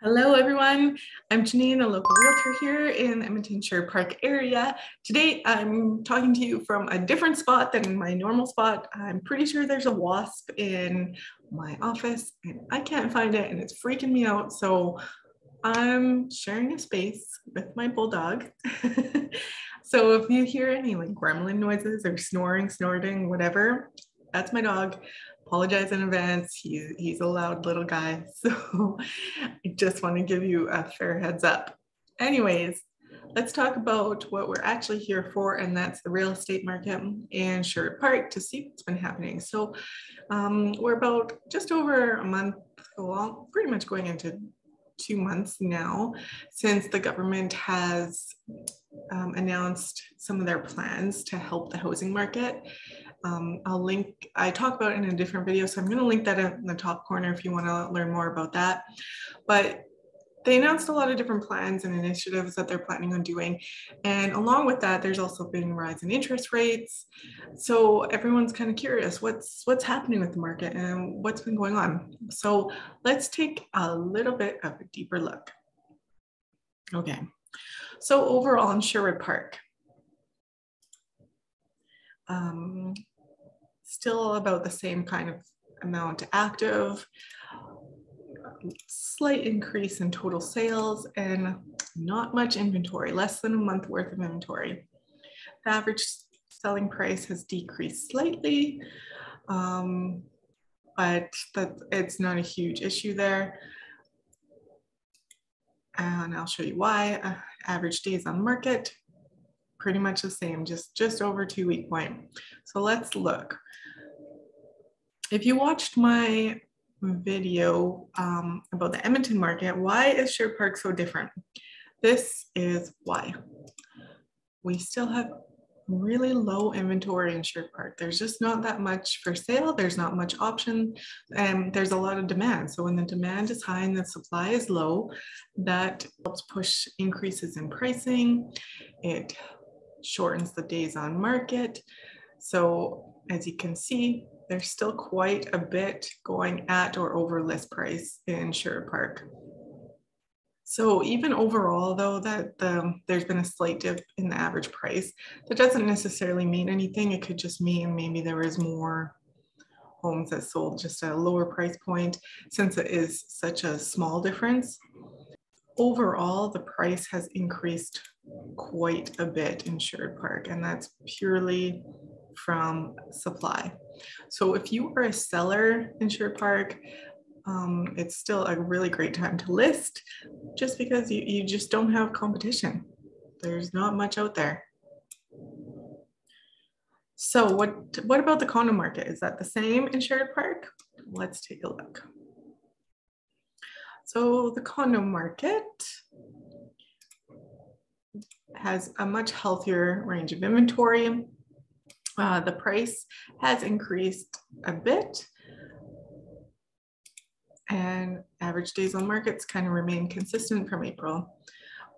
Hello, everyone. I'm Jennine, a local realtor here in Edmonton Sherwood Park area. Today, I'm talking to you from a different spot than my normal spot. I'm pretty sure there's a wasp in my office and I can't find it and it's freaking me out. So I'm sharing a space with my bulldog. so if you hear any like gremlin noises or snoring, snorting, whatever, that's my dog apologize in advance. He, he's a loud little guy. So I just want to give you a fair heads up. Anyways, let's talk about what we're actually here for, and that's the real estate market in Sherwood Park to see what's been happening. So um, we're about just over a month, well, pretty much going into two months now since the government has um, announced some of their plans to help the housing market. Um, I'll link, I talk about in a different video, so I'm going to link that in the top corner if you want to learn more about that. But they announced a lot of different plans and initiatives that they're planning on doing. And along with that, there's also been rise in interest rates. So everyone's kind of curious what's what's happening with the market and what's been going on. So let's take a little bit of a deeper look. Okay. So overall in Sherwood Park, um, still about the same kind of amount active, slight increase in total sales and not much inventory, less than a month worth of inventory. The average selling price has decreased slightly, um, but that it's not a huge issue there. And I'll show you why. Uh, average days on market, pretty much the same, just, just over two week point. So let's look. If you watched my video um, about the Edmonton market, why is Sherwood Park so different? This is why. We still have really low inventory in Sherwood Park. There's just not that much for sale. There's not much option and there's a lot of demand. So when the demand is high and the supply is low, that helps push increases in pricing. It shortens the days on market. So as you can see, there's still quite a bit going at or over list price in Sherwood Park. So even overall, though, that the, there's been a slight dip in the average price, that doesn't necessarily mean anything. It could just mean maybe there is more homes that sold just at a lower price point since it is such a small difference. Overall, the price has increased quite a bit in Sherwood Park, and that's purely from supply. So if you are a seller in Sherwood Park, um, it's still a really great time to list just because you, you just don't have competition. There's not much out there. So what, what about the condo market? Is that the same in Sherwood Park? Let's take a look. So the condo market has a much healthier range of inventory. Uh, the price has increased a bit and average days on markets kind of remain consistent from April.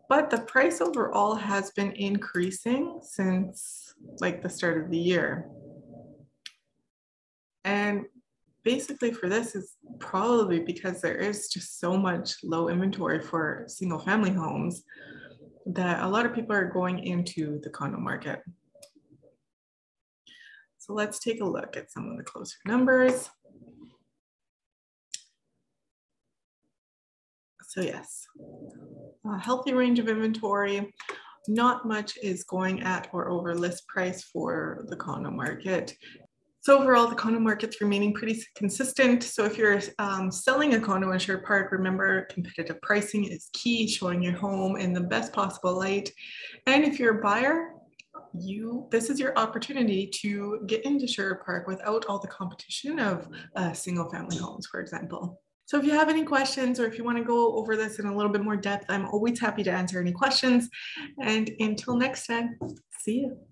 But the price overall has been increasing since like the start of the year. And basically for this is probably because there is just so much low inventory for single family homes that a lot of people are going into the condo market. So let's take a look at some of the closer numbers. So yes, a healthy range of inventory. Not much is going at or over list price for the condo market. So overall, the condo market's remaining pretty consistent. So if you're um, selling a condo in Sherwood Park, remember competitive pricing is key, showing your home in the best possible light. And if you're a buyer, you this is your opportunity to get into Sherwood Park without all the competition of uh, single family homes, for example. So if you have any questions or if you want to go over this in a little bit more depth, I'm always happy to answer any questions. And until next time, see you.